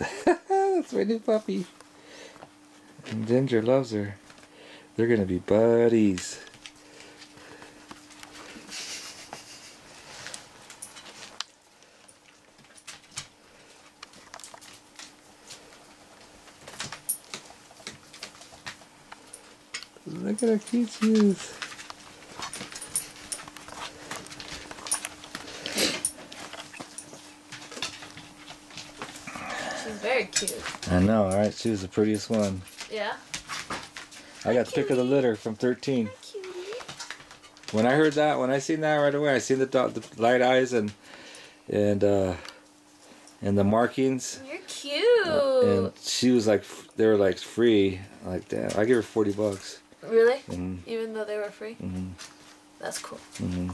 That's my new puppy. And Ginger loves her. They're gonna be buddies. Look at how cute she is. Very cute. I know, alright? She was the prettiest one. Yeah. I got the pick of the litter from 13. Cutie. When I heard that, when I seen that right away, I seen the, the light eyes and and uh and the markings, You're cute. and she was like, they were like free. Like damn, I gave her 40 bucks. really? hmm Even though they were free? hmm That's cool. hmm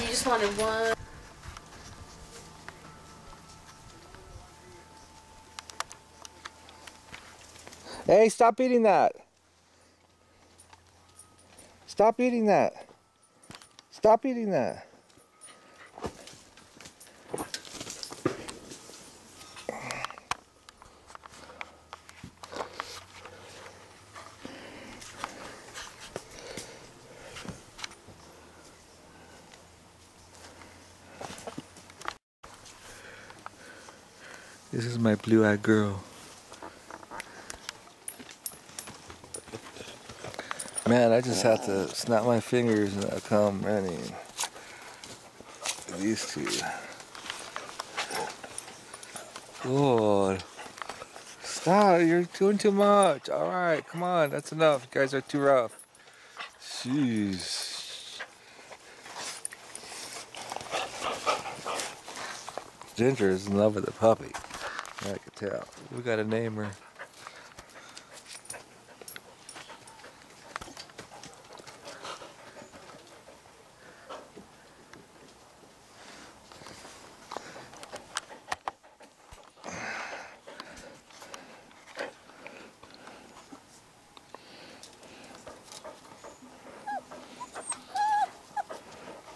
You just wanted one. Hey, stop eating that. Stop eating that. Stop eating that. This is my blue-eyed girl. Man, I just have to snap my fingers and I'll come running. These two. Lord. Stop, you're doing too much. Alright, come on, that's enough. You guys are too rough. Jeez. Ginger is in love with the puppy. I can tell. We gotta name her.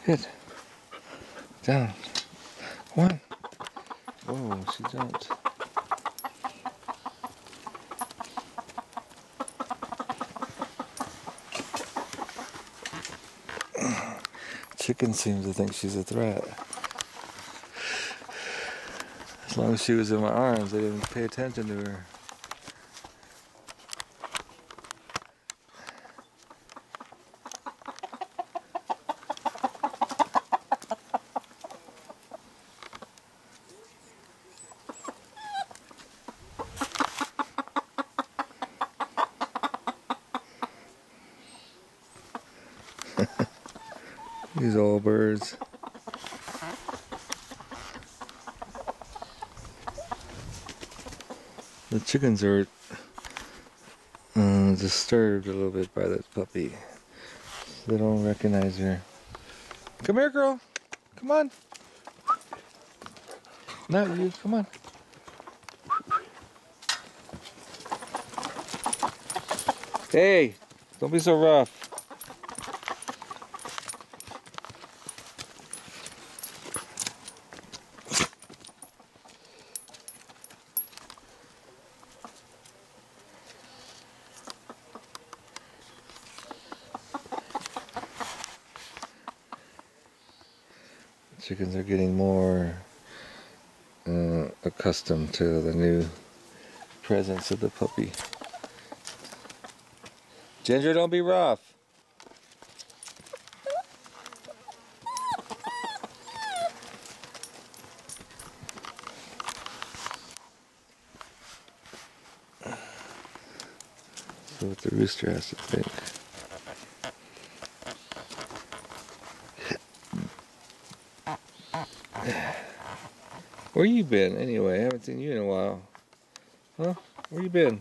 Good. Down. One. Oh, she jumped. Chicken seems to think she's a threat. As long as she was in my arms, I didn't pay attention to her. These old birds. The chickens are uh, disturbed a little bit by this puppy. They don't recognize her. Come here, girl. Come on. Not you. Come on. Hey, don't be so rough. Chickens are getting more uh, accustomed to the new presence of the puppy. Ginger, don't be rough. So what the rooster has to think. Where you been anyway? I haven't seen you in a while. Huh? Where you been?